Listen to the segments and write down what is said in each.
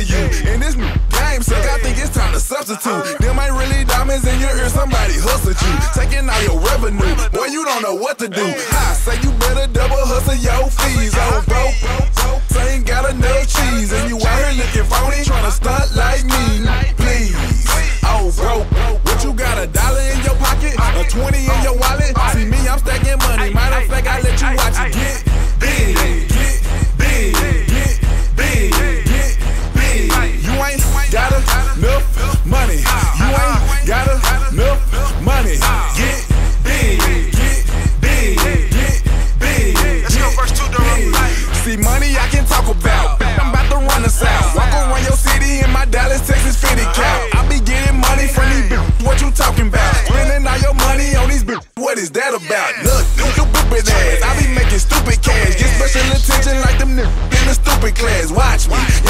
of you. And this game suck, I think it's time to substitute. Them ain't really diamonds in your ear, somebody hustled you. Taking all your revenue, boy, you don't know what to do. stupid ass. I be making stupid cash. Get special attention like them niggas in the stupid class. Watch me.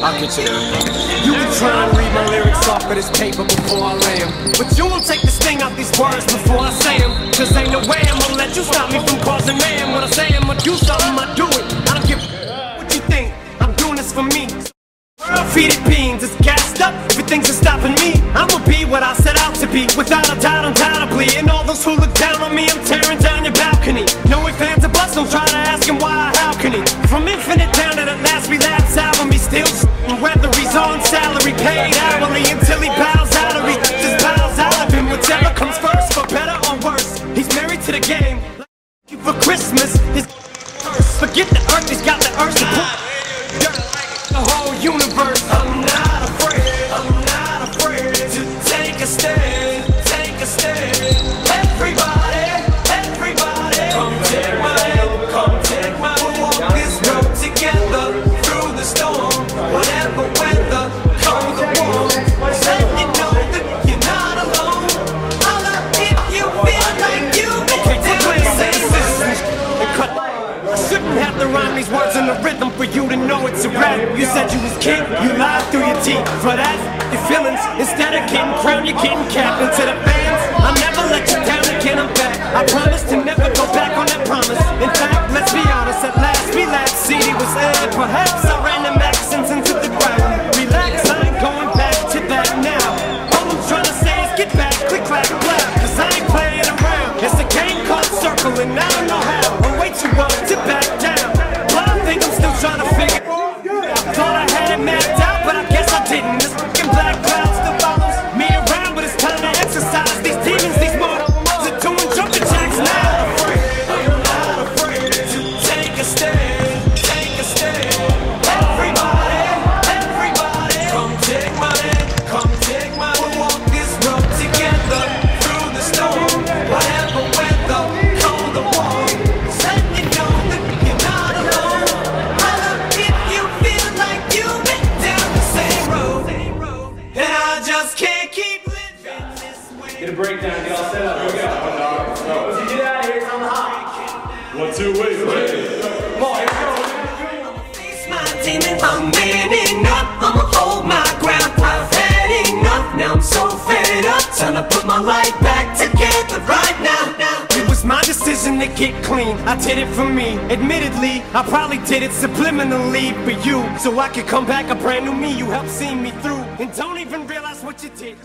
I'll get you love. You can try and read my lyrics off of this paper before I lay them. But you won't take the sting out these words before I say them. Cause ain't no way I'm gonna let you stop me from causing man. When I say I'm gonna do something, I do it. I don't give what you think. I'm doing this for me. Feed it beans, it's gassed up. Everything's just stopping me. I'ma be what I set out to be, without a doubt, undoubtedly. And all those who look down on me, I'm tearing down your balcony. No way. the game. you to know it's a rap. You said you was king, you lied through your teeth. For that, your feelings, instead of king, crown your king cap. And to the fans, I'll never let you down again, I'm back. I promise to never go back on that promise. And breakdown. Get all set up. Here we go. Once you get out of here, it's on the hop. One, two, wait, wait. Come on, here we go. I'm manning up, I'ma hold my ground I've had enough, now I'm so fed up Time to put my life back together right now, now It was my decision to get clean, I did it for me Admittedly, I probably did it subliminally for you So I could come back a brand new me, you helped see me through And don't even realize what you did